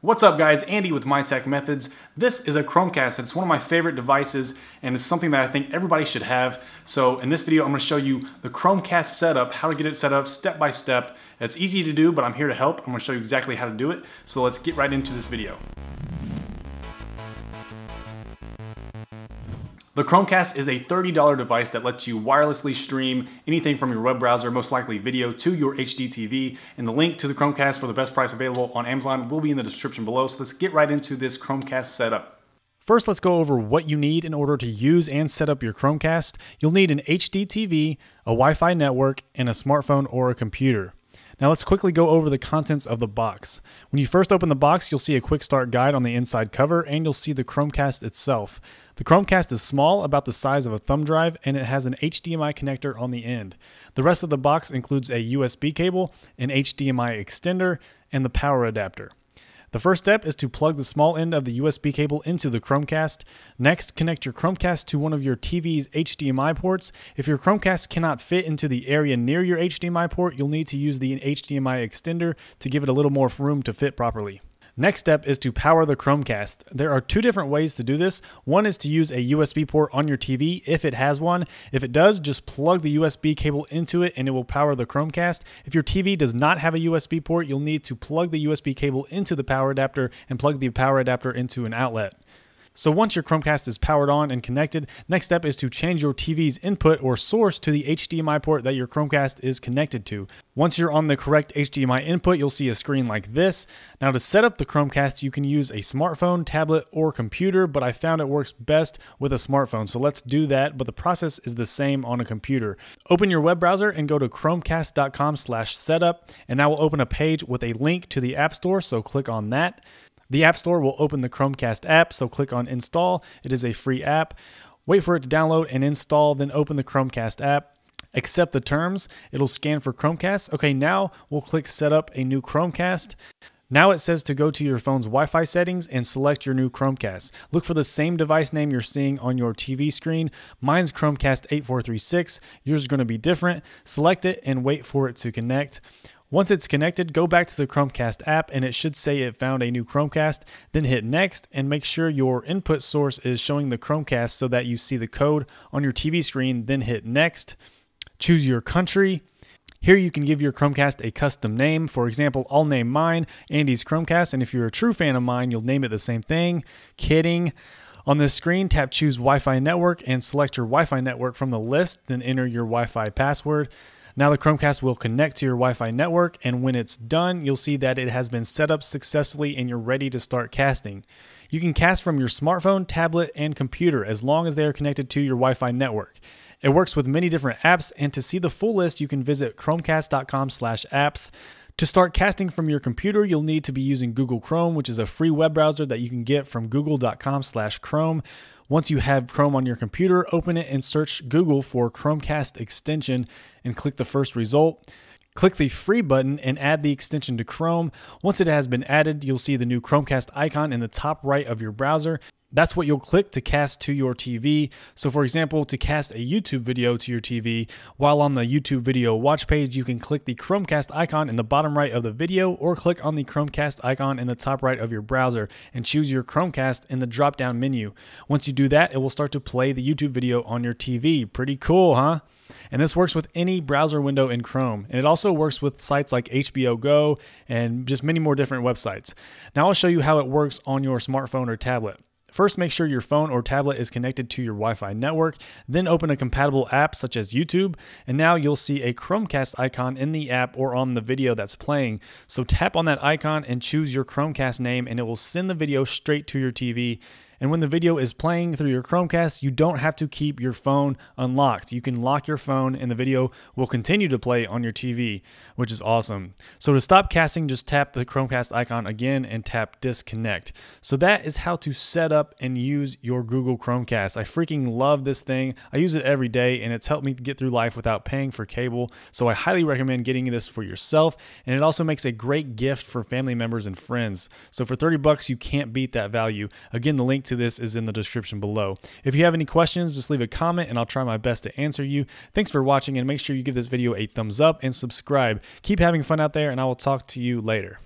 What's up guys, Andy with MyTech Methods. This is a Chromecast. It's one of my favorite devices and it's something that I think everybody should have. So in this video, I'm gonna show you the Chromecast setup, how to get it set up step by step. It's easy to do, but I'm here to help. I'm gonna show you exactly how to do it. So let's get right into this video. The Chromecast is a $30 device that lets you wirelessly stream anything from your web browser, most likely video, to your HD TV. And the link to the Chromecast for the best price available on Amazon will be in the description below. So let's get right into this Chromecast setup. First, let's go over what you need in order to use and set up your Chromecast. You'll need an HD TV, a Wi-Fi network, and a smartphone or a computer. Now let's quickly go over the contents of the box. When you first open the box, you'll see a quick start guide on the inside cover and you'll see the Chromecast itself. The Chromecast is small, about the size of a thumb drive, and it has an HDMI connector on the end. The rest of the box includes a USB cable, an HDMI extender, and the power adapter. The first step is to plug the small end of the USB cable into the Chromecast. Next, connect your Chromecast to one of your TV's HDMI ports. If your Chromecast cannot fit into the area near your HDMI port, you'll need to use the HDMI extender to give it a little more room to fit properly. Next step is to power the Chromecast. There are two different ways to do this. One is to use a USB port on your TV if it has one. If it does, just plug the USB cable into it and it will power the Chromecast. If your TV does not have a USB port, you'll need to plug the USB cable into the power adapter and plug the power adapter into an outlet. So once your Chromecast is powered on and connected, next step is to change your TV's input or source to the HDMI port that your Chromecast is connected to. Once you're on the correct HDMI input, you'll see a screen like this. Now to set up the Chromecast, you can use a smartphone, tablet, or computer, but I found it works best with a smartphone. So let's do that, but the process is the same on a computer. Open your web browser and go to chromecast.com slash setup, and that will open a page with a link to the App Store, so click on that. The App Store will open the Chromecast app, so click on Install. It is a free app. Wait for it to download and install, then open the Chromecast app. Accept the terms. It'll scan for Chromecast. Okay, now we'll click Set up a new Chromecast. Now it says to go to your phone's Wi Fi settings and select your new Chromecast. Look for the same device name you're seeing on your TV screen. Mine's Chromecast 8436. Yours is going to be different. Select it and wait for it to connect. Once it's connected, go back to the Chromecast app and it should say it found a new Chromecast. Then hit next and make sure your input source is showing the Chromecast so that you see the code on your TV screen. Then hit next. Choose your country. Here you can give your Chromecast a custom name. For example, I'll name mine Andy's Chromecast, and if you're a true fan of mine, you'll name it the same thing. Kidding. On this screen, tap Choose Wi Fi Network and select your Wi Fi network from the list, then enter your Wi Fi password. Now the Chromecast will connect to your Wi-Fi network and when it's done, you'll see that it has been set up successfully and you're ready to start casting. You can cast from your smartphone, tablet, and computer as long as they are connected to your Wi-Fi network. It works with many different apps, and to see the full list, you can visit chromecast.com/apps. To start casting from your computer, you'll need to be using Google Chrome, which is a free web browser that you can get from google.com/chrome. Once you have Chrome on your computer, open it and search Google for Chromecast extension and click the first result. Click the free button and add the extension to Chrome. Once it has been added, you'll see the new Chromecast icon in the top right of your browser. That's what you'll click to cast to your TV. So for example, to cast a YouTube video to your TV, while on the YouTube video watch page, you can click the Chromecast icon in the bottom right of the video or click on the Chromecast icon in the top right of your browser and choose your Chromecast in the drop down menu. Once you do that, it will start to play the YouTube video on your TV. Pretty cool, huh? And this works with any browser window in Chrome. And it also works with sites like HBO Go and just many more different websites. Now I'll show you how it works on your smartphone or tablet. First, make sure your phone or tablet is connected to your Wi Fi network. Then, open a compatible app such as YouTube. And now you'll see a Chromecast icon in the app or on the video that's playing. So, tap on that icon and choose your Chromecast name, and it will send the video straight to your TV. And when the video is playing through your Chromecast, you don't have to keep your phone unlocked. You can lock your phone and the video will continue to play on your TV, which is awesome. So to stop casting, just tap the Chromecast icon again and tap disconnect. So that is how to set up and use your Google Chromecast. I freaking love this thing. I use it every day and it's helped me get through life without paying for cable. So I highly recommend getting this for yourself. And it also makes a great gift for family members and friends. So for 30 bucks, you can't beat that value. Again, the link to this is in the description below. If you have any questions, just leave a comment and I'll try my best to answer you. Thanks for watching and make sure you give this video a thumbs up and subscribe. Keep having fun out there and I will talk to you later.